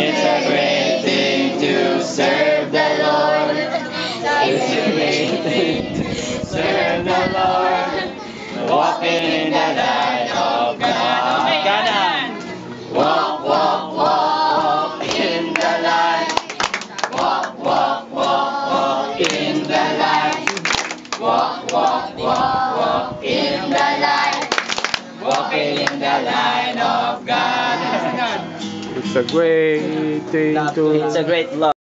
It's a great thing to serve the Lord. It's a great thing to serve the Lord. Walking in the light of God. Walk, walk, walk in the light. Walk, walk, walk, walk in the light. Walk, walk, walk, walk in the light. Walking in the light. It's a great day to It's a great love.